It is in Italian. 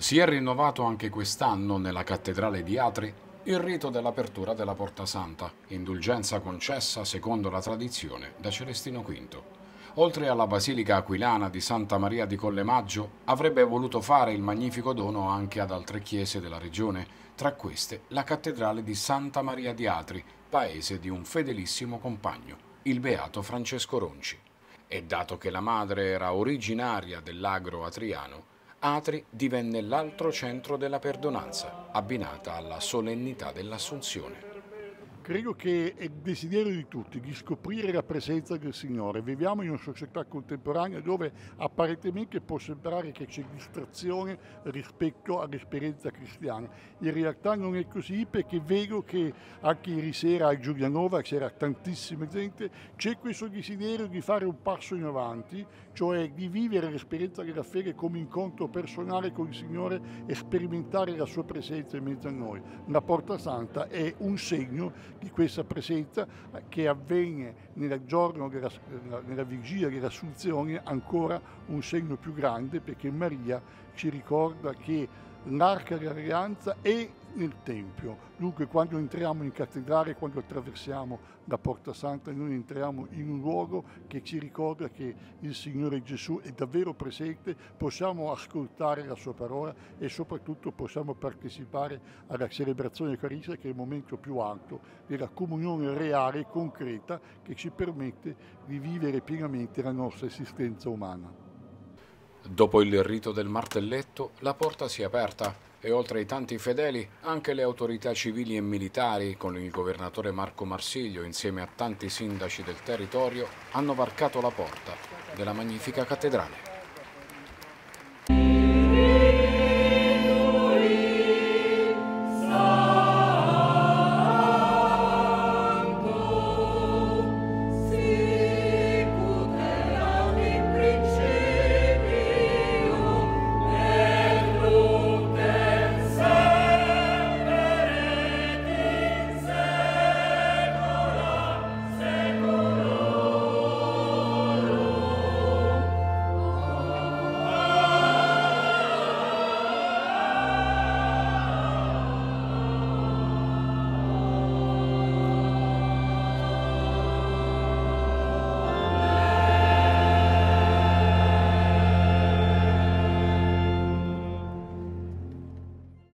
Si è rinnovato anche quest'anno nella cattedrale di Atri il rito dell'apertura della Porta Santa, indulgenza concessa secondo la tradizione da Celestino V. Oltre alla Basilica Aquilana di Santa Maria di Collemaggio, avrebbe voluto fare il magnifico dono anche ad altre chiese della regione, tra queste la cattedrale di Santa Maria di Atri, paese di un fedelissimo compagno, il beato Francesco Ronci. E dato che la madre era originaria dell'agro atriano, Atri divenne l'altro centro della perdonanza, abbinata alla solennità dell'Assunzione. Credo che è desiderio di tutti di scoprire la presenza del Signore. Viviamo in una società contemporanea dove apparentemente può sembrare che c'è distrazione rispetto all'esperienza cristiana. In realtà non è così perché vedo che anche ieri sera a Giulianova c'era tantissima gente, c'è questo desiderio di fare un passo in avanti, cioè di vivere l'esperienza della fede come incontro personale con il Signore e sperimentare la sua presenza in mezzo a noi. La Porta Santa è un segno di questa presenza che avvenne nel giorno della, nella vigilia dell'Assunzione ancora un segno più grande perché Maria ci ricorda che l'arca dell'alleanza è nel Tempio. Dunque quando entriamo in cattedrale, quando attraversiamo la Porta Santa, noi entriamo in un luogo che ci ricorda che il Signore Gesù è davvero presente, possiamo ascoltare la sua parola e soprattutto possiamo partecipare alla celebrazione eucaristica che è il momento più alto della comunione reale e concreta che ci permette di vivere pienamente la nostra esistenza umana. Dopo il rito del martelletto, la porta si è aperta e oltre ai tanti fedeli, anche le autorità civili e militari, con il governatore Marco Marsiglio insieme a tanti sindaci del territorio, hanno varcato la porta della magnifica cattedrale.